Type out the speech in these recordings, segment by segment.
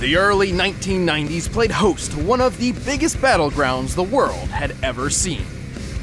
The early 1990s played host to one of the biggest battlegrounds the world had ever seen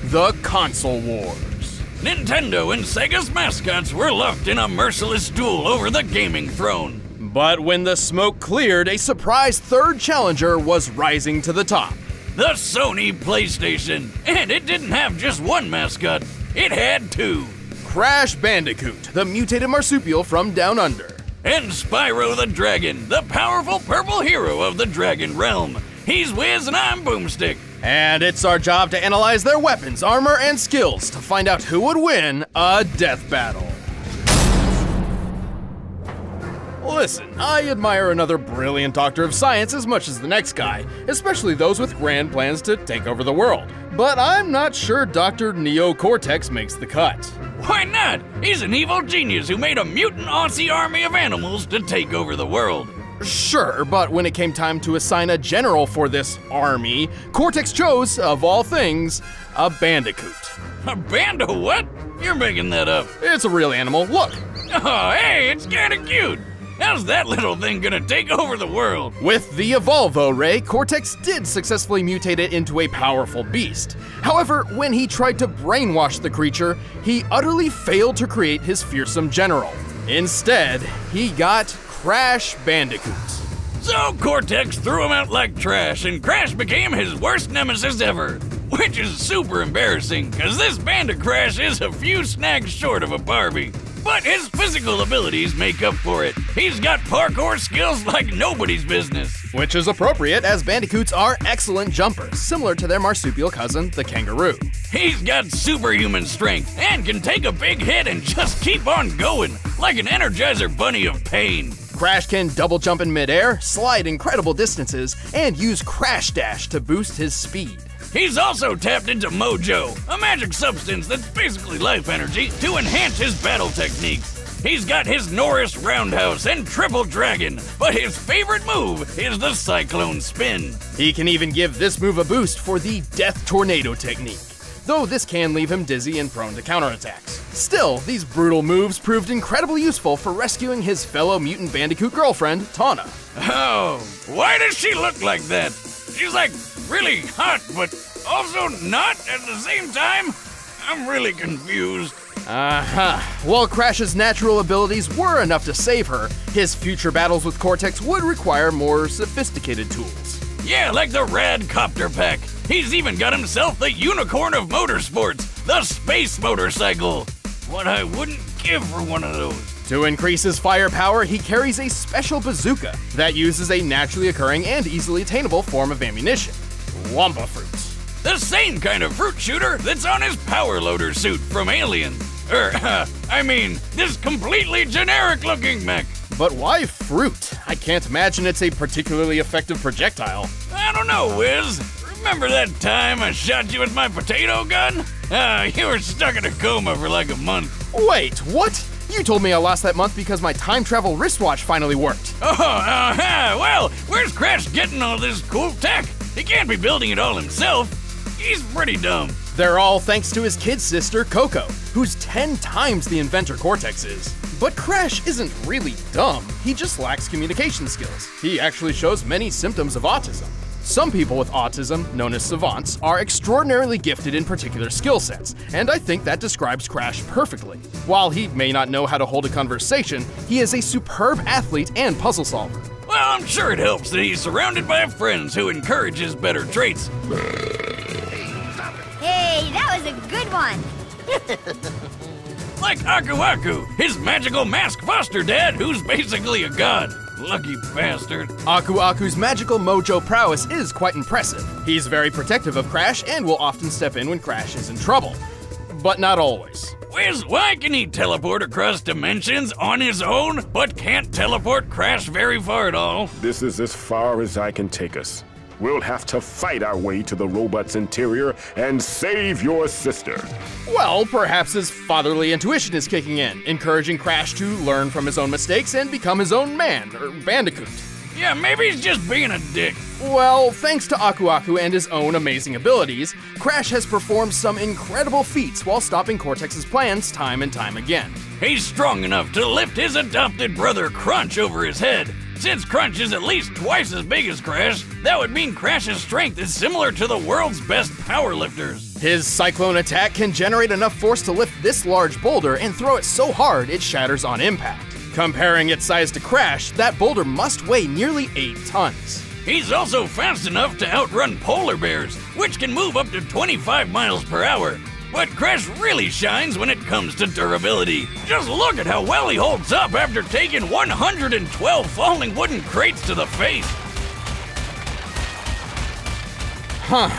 the Console Wars. Nintendo and Sega's mascots were locked in a merciless duel over the gaming throne. But when the smoke cleared, a surprise third challenger was rising to the top. The Sony PlayStation. And it didn't have just one mascot, it had two. Crash Bandicoot, the mutated marsupial from Down Under. And Spyro the Dragon, the powerful purple hero of the Dragon Realm. He's Wiz and I'm Boomstick. And it's our job to analyze their weapons, armor, and skills to find out who would win a death battle. Listen, I admire another brilliant doctor of science as much as the next guy, especially those with grand plans to take over the world. But I'm not sure Dr. Neo Cortex makes the cut. Why not? He's an evil genius who made a mutant Aussie army of animals to take over the world. Sure, but when it came time to assign a general for this army, Cortex chose, of all things, a bandicoot. A band of what? You're making that up. It's a real animal. Look, Oh, hey, it's kinda cute. How's that little thing gonna take over the world? With the Evolvo Ray, Cortex did successfully mutate it into a powerful beast. However, when he tried to brainwash the creature, he utterly failed to create his fearsome general. Instead, he got Crash Bandicoot. So Cortex threw him out like trash, and Crash became his worst nemesis ever. Which is super embarrassing, cause this Banda Crash is a few snags short of a Barbie. But his physical abilities make up for it. He's got parkour skills like nobody's business. Which is appropriate as bandicoots are excellent jumpers, similar to their marsupial cousin, the kangaroo. He's got superhuman strength and can take a big hit and just keep on going, like an Energizer Bunny of pain. Crash can double jump in midair, slide incredible distances, and use Crash Dash to boost his speed. He's also tapped into Mojo, a magic substance that's basically life energy, to enhance his battle techniques. He's got his Norris Roundhouse and Triple Dragon, but his favorite move is the Cyclone Spin. He can even give this move a boost for the Death Tornado technique, though this can leave him dizzy and prone to counterattacks. Still, these brutal moves proved incredibly useful for rescuing his fellow mutant bandicoot girlfriend, Tawna. Oh, why does she look like that? She's like really hot, but also not at the same time? I'm really confused. Uh-huh. While Crash's natural abilities were enough to save her, his future battles with Cortex would require more sophisticated tools. Yeah, like the Rad Copter Pack. He's even got himself the unicorn of motorsports, the Space Motorcycle. What I wouldn't give for one of those. To increase his firepower, he carries a special bazooka that uses a naturally occurring and easily attainable form of ammunition Wumpa fruits. The same kind of fruit shooter that's on his power loader suit from Alien. Er, I mean, this completely generic looking mech. But why fruit? I can't imagine it's a particularly effective projectile. I don't know, Wiz. Remember that time I shot you with my potato gun? Ah, you were stuck in a coma for like a month. Wait, what? You told me I lost that month because my time travel wristwatch finally worked. Oh, uh-huh. Well, where's Crash getting all this cool tech? He can't be building it all himself. He's pretty dumb. They're all thanks to his kid sister, Coco, who's 10 times the inventor Cortex is. But Crash isn't really dumb, he just lacks communication skills. He actually shows many symptoms of autism. Some people with autism, known as savants, are extraordinarily gifted in particular skill sets, and I think that describes Crash perfectly. While he may not know how to hold a conversation, he is a superb athlete and puzzle solver. Well, I'm sure it helps that he's surrounded by friends who encourage his better traits. Hey, that was a good one. Like Aku Aku, his magical mask foster dad, who's basically a god. Lucky bastard. Aku Aku's magical mojo prowess is quite impressive. He's very protective of Crash and will often step in when Crash is in trouble. But not always. Wiz, why can he teleport across dimensions on his own, but can't teleport Crash very far at all? This is as far as I can take us. We'll have to fight our way to the robot's interior and save your sister. Well, perhaps his fatherly intuition is kicking in, encouraging Crash to learn from his own mistakes and become his own man, or bandicoot. Yeah, maybe he's just being a dick. Well, thanks to Aku Aku and his own amazing abilities, Crash has performed some incredible feats while stopping Cortex's plans time and time again. He's strong enough to lift his adopted brother Crunch over his head, Since Crunch is at least twice as big as Crash, that would mean Crash's strength is similar to the world's best powerlifters. His cyclone attack can generate enough force to lift this large boulder and throw it so hard it shatters on impact. Comparing its size to Crash, that boulder must weigh nearly 8 tons. He's also fast enough to outrun polar bears, which can move up to 25 miles per hour. But Crash really shines when it comes to durability. Just look at how well he holds up after taking 112 falling wooden crates to the face. Huh.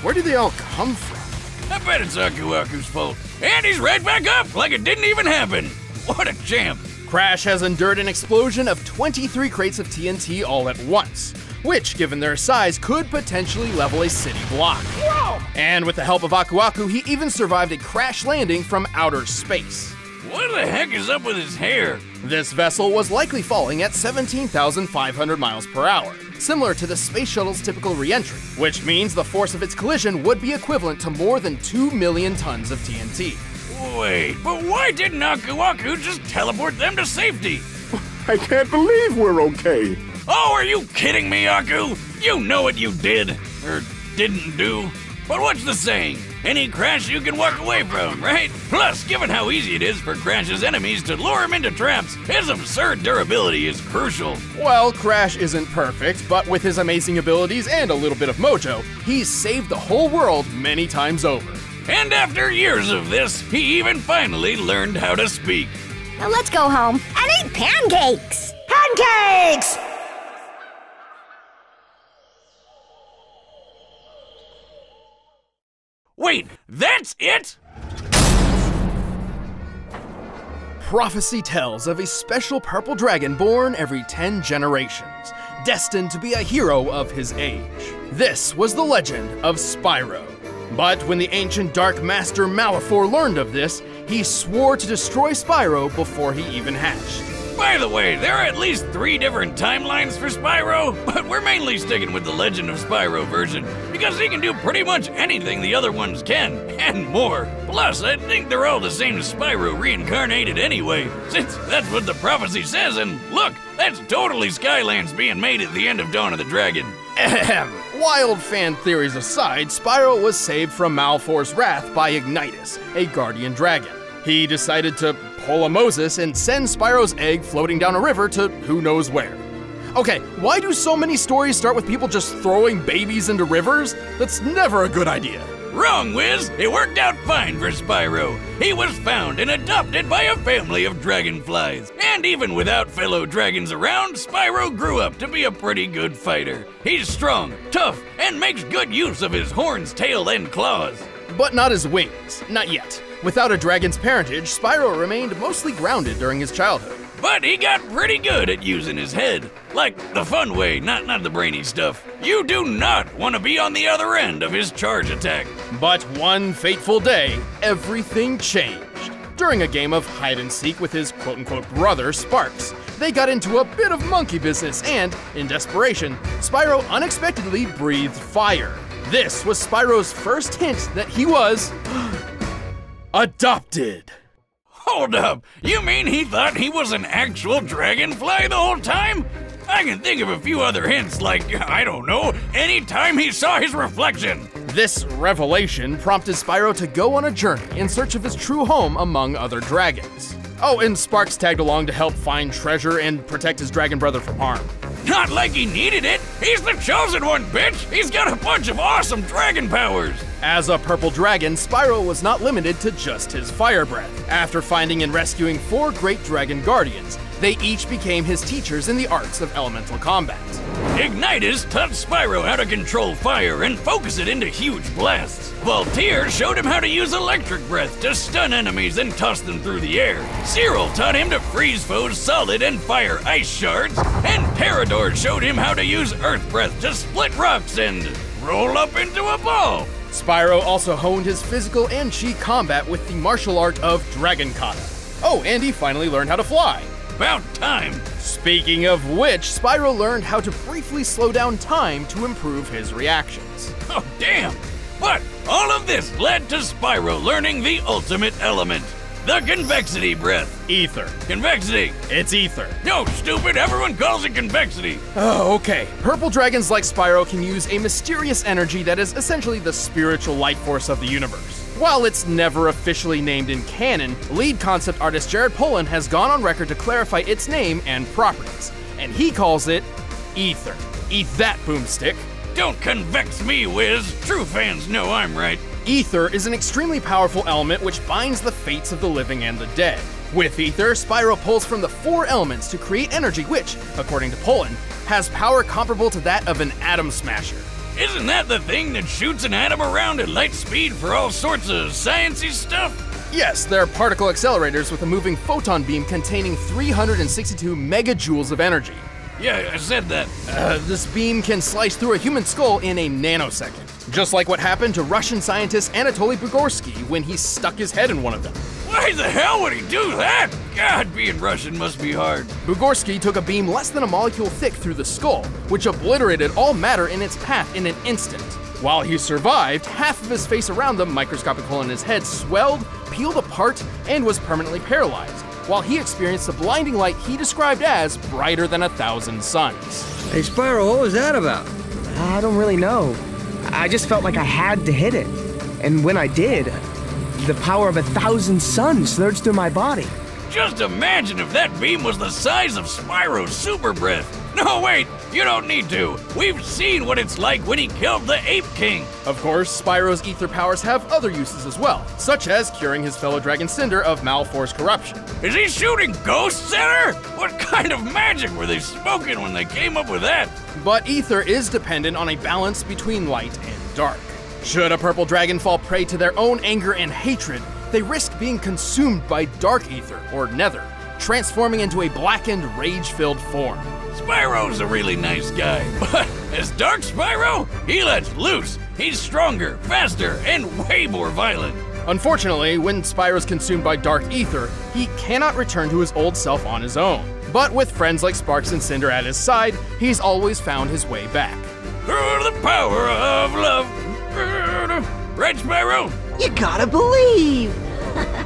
Where do they all come from? I bet it's Aku Aku's fault. And he's right back up like it didn't even happen. What a champ. Crash has endured an explosion of 23 crates of TNT all at once, which, given their size, could potentially level a city block. Whoa! And with the help of Aku Aku, he even survived a crash landing from outer space. What the heck is up with his hair? This vessel was likely falling at 17,500 miles per hour, similar to the space shuttle's typical reentry, which means the force of its collision would be equivalent to more than 2 million tons of TNT. Wait, but why didn't Aku Aku just teleport them to safety? I can't believe we're okay. Oh, are you kidding me, Aku? You know what you did, or didn't do. But what's the saying? Any crash you can walk away from, right? Plus, given how easy it is for Crash's enemies to lure him into traps, his absurd durability is crucial. Well, Crash isn't perfect, but with his amazing abilities and a little bit of mojo, he's saved the whole world many times over. And after years of this, he even finally learned how to speak. Now let's go home and eat pancakes. Pancakes! Wait, that's it? Prophecy tells of a special purple dragon born every 10 generations, destined to be a hero of his age. This was the legend of Spyro. But when the ancient Dark Master Malefor learned of this, he swore to destroy Spyro before he even hatched. By the way, there are at least three different timelines for Spyro, but we're mainly sticking with the Legend of Spyro version because he can do pretty much anything the other ones can, and more. Plus, I think they're all the same as Spyro reincarnated anyway, since that's what the prophecy says, and look, that's totally Skylands being made at the end of Dawn of the Dragon. Ahem. Wild fan theories aside, Spyro was saved from Malefor's wrath by Ignitus, a guardian dragon. He decided to pull a Moses and send Spyro's egg floating down a river to who knows where. Okay, why do so many stories start with people just throwing babies into rivers? That's never a good idea. Wrong, Wiz! It worked out fine for Spyro. He was found and adopted by a family of dragonflies. And even without fellow dragons around, Spyro grew up to be a pretty good fighter. He's strong, tough, and makes good use of his horns, tail, and claws. But not his wings, not yet. Without a dragon's parentage, Spyro remained mostly grounded during his childhood. But he got pretty good at using his head. Like the fun way, not, not the brainy stuff. You do not want to be on the other end of his charge attack. But one fateful day, everything changed. During a game of hide and seek with his quote unquote brother, Sparks, they got into a bit of monkey business and, in desperation, Spyro unexpectedly breathed fire. This was Spyro's first hint that he was adopted. Hold up, you mean he thought he was an actual dragonfly the whole time? I can think of a few other hints, like, I don't know, anytime he saw his reflection. This revelation prompted Spyro to go on a journey in search of his true home among other dragons. Oh, and Sparks tagged along to help find treasure and protect his dragon brother from harm. Not like he needed it. He's the chosen one, bitch. He's got a bunch of awesome dragon powers. As a purple dragon, Spyro was not limited to just his fire breath. After finding and rescuing four great dragon guardians, they each became his teachers in the arts of elemental combat. Ignitus taught Spyro how to control fire and focus it into huge blasts. Volteer showed him how to use electric breath to stun enemies and toss them through the air. Cyril taught him to freeze foes solid and fire ice shards. And Terrador showed him how to use earth breath to split rocks and roll up into a ball. Spyro also honed his physical and chi combat with the martial art of Dragon Kata. Oh, and he finally learned how to fly. About time. Speaking of which, Spyro learned how to briefly slow down time to improve his reactions. Oh, damn. But all of this led to Spyro learning the ultimate element The convexity breath. Ether. Convexity. It's ether. No, stupid, everyone calls it convexity. Oh, okay. Purple dragons like Spyro can use a mysterious energy that is essentially the spiritual life force of the universe. While it's never officially named in canon, lead concept artist Jared Polin has gone on record to clarify its name and properties, and he calls it Ether. Eat that, boomstick. Don't convex me, Wiz. True fans know I'm right. Ether is an extremely powerful element which binds the fates of the living and the dead. With Ether, Spyro pulls from the four elements to create energy which, according to Polin, has power comparable to that of an atom smasher. Isn't that the thing that shoots an atom around at light speed for all sorts of sciencey stuff? Yes, they're particle accelerators with a moving photon beam containing 362 megajoules of energy. Yeah, I said that. Uh, this beam can slice through a human skull in a nanosecond. Just like what happened to Russian scientist Anatoly Bugorsky when he stuck his head in one of them. Why the hell would he do that? God, being Russian must be hard. Bugorsky took a beam less than a molecule thick through the skull, which obliterated all matter in its path in an instant. While he survived, half of his face around the microscopic hole in his head swelled, peeled apart, and was permanently paralyzed, while he experienced a blinding light he described as brighter than a thousand suns. Hey, Spyro, what was that about? I don't really know. I just felt like I had to hit it. And when I did, the power of a thousand suns surged through my body. Just imagine if that beam was the size of Spyro's super breath. No, wait, you don't need to. We've seen what it's like when he killed the Ape King. Of course, Spyro's ether powers have other uses as well, such as curing his fellow dragon Cinder of Malefor's corruption. Is he shooting ghosts at her? What kind of magic were they smoking when they came up with that? But ether is dependent on a balance between light and dark. Should a purple dragon fall prey to their own anger and hatred, they risk being consumed by dark ether, or nether, transforming into a blackened, rage filled form. Spyro's a really nice guy, but as Dark Spyro, he lets loose. He's stronger, faster, and way more violent. Unfortunately, when Spyro is consumed by dark ether, he cannot return to his old self on his own. But with friends like Sparks and Cinder at his side, he's always found his way back. Through the power of love. Right, Spyro? You gotta believe.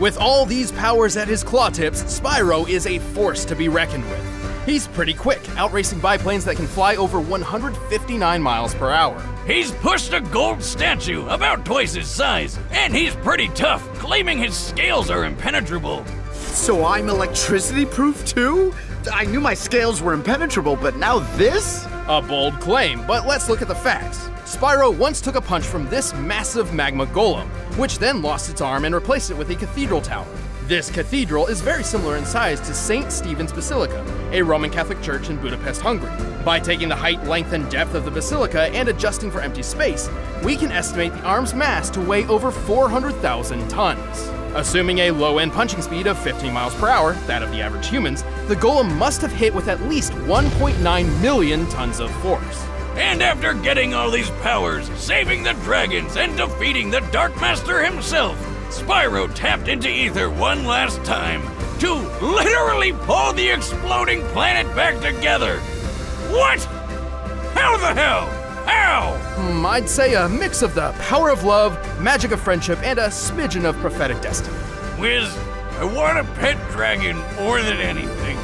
With all these powers at his claw tips, Spyro is a force to be reckoned with. He's pretty quick, outracing biplanes that can fly over 159 miles per hour. He's pushed a gold statue about twice his size, and he's pretty tough, claiming his scales are impenetrable. So I'm electricity proof too? I knew my scales were impenetrable, but now this? A bold claim, but let's look at the facts. Spyro once took a punch from this massive magma golem, which then lost its arm and replaced it with a cathedral tower. This cathedral is very similar in size to St. Stephen's Basilica, a Roman Catholic church in Budapest, Hungary. By taking the height, length, and depth of the basilica and adjusting for empty space, we can estimate the arm's mass to weigh over 400,000 tons. Assuming a low end punching speed of 15 miles per hour, that of the average humans, the golem must have hit with at least 1.9 million tons of force. And after getting all these powers, saving the dragons, and defeating the Dark Master himself, Spyro tapped into Ether one last time to literally pull the exploding planet back together. What? How the hell? How? Hmm, I'd say a mix of the power of love, magic of friendship, and a smidgen of prophetic destiny. Wiz, I want a pet dragon more than anything.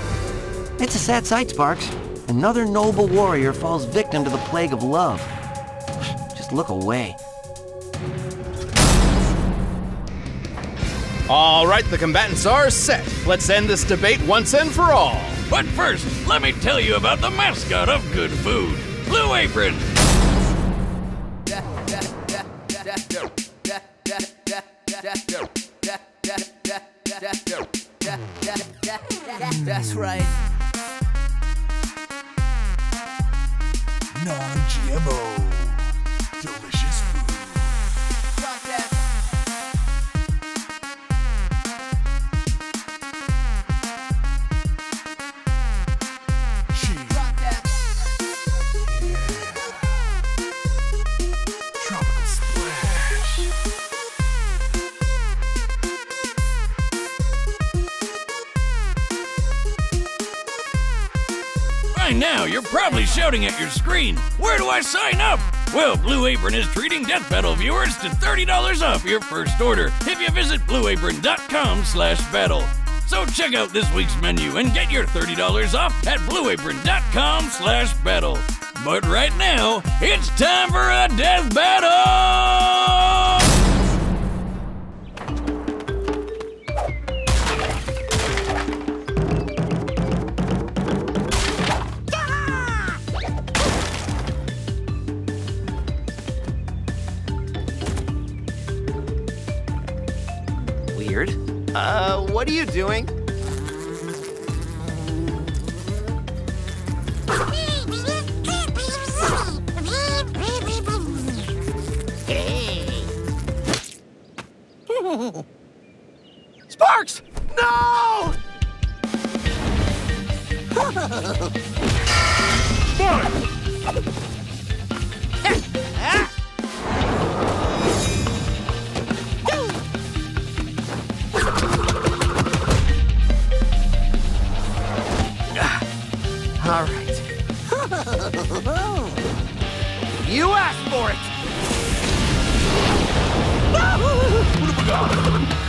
It's a sad sight, Sparks. Another noble warrior falls victim to the plague of love. Just look away. All right, the combatants are set. Let's end this debate once and for all. But first, let me tell you about the mascot of good food, Blue Apron. That's right. Non-GMO. Delicious shouting at your screen, Where do I sign up? Well, Blue Apron is treating Death Battle viewers to $30 off your first order if you visit blueapron.com slash battle. So check out this week's menu and get your $30 off at blueapron.com slash battle. But right now, it's time for a death battle! Uh, what are you doing? God!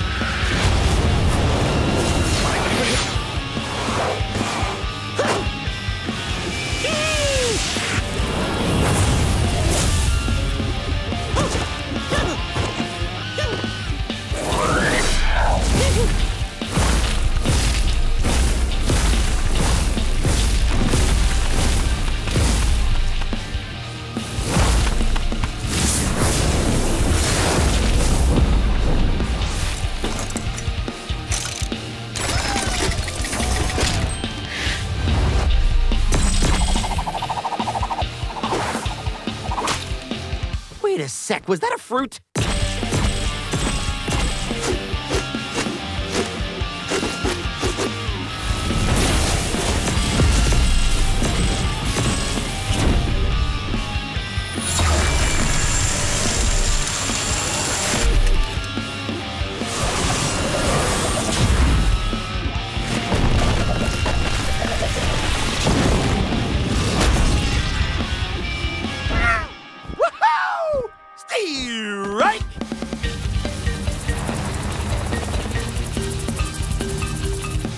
Wait a sec, was that a fruit?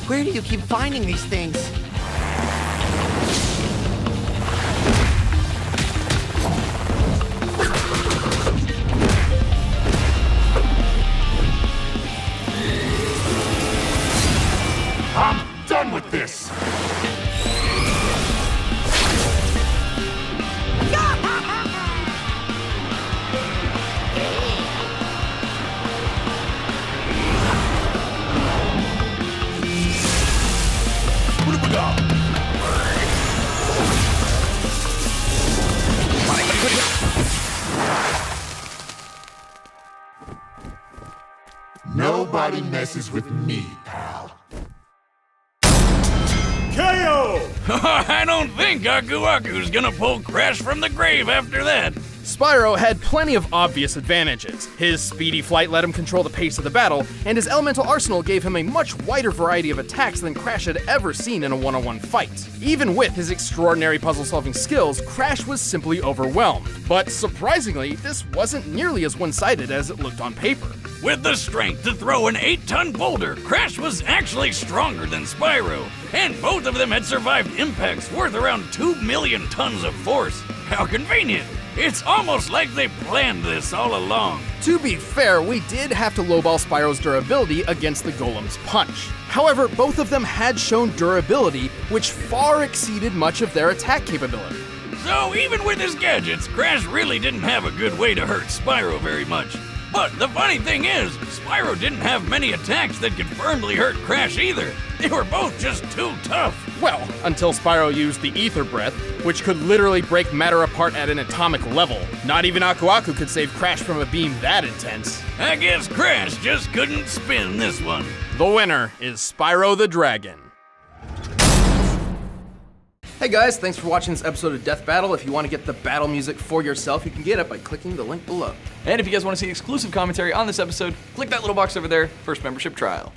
Where do you keep finding these things? Messes with me, pal. KO! I don't think Aku Aku's gonna pull Crash from the grave after that. Spyro had plenty of obvious advantages. His speedy flight let him control the pace of the battle, and his elemental arsenal gave him a much wider variety of attacks than Crash had ever seen in a one on one fight. Even with his extraordinary puzzle solving skills, Crash was simply overwhelmed. But surprisingly, this wasn't nearly as one sided as it looked on paper. With the strength to throw an 8 ton boulder, Crash was actually stronger than Spyro, and both of them had survived impacts worth around 2 million tons of force. How convenient! It's almost like they planned this all along. To be fair, we did have to lowball Spyro's durability against the Golem's punch. However, both of them had shown durability, which far exceeded much of their attack capability. So, even with his gadgets, Crash really didn't have a good way to hurt Spyro very much. But the funny thing is, Spyro didn't have many attacks that could firmly hurt Crash either. They were both just too tough. Well, until Spyro used the Ether Breath, which could literally break matter apart at an atomic level. Not even Aku Aku could save Crash from a beam that intense. I guess Crash just couldn't spin this one. The winner is Spyro the Dragon. Hey guys, thanks for watching this episode of Death Battle. If you want to get the battle music for yourself, you can get it by clicking the link below. And if you guys want to see exclusive commentary on this episode, click that little box over there, first membership trial.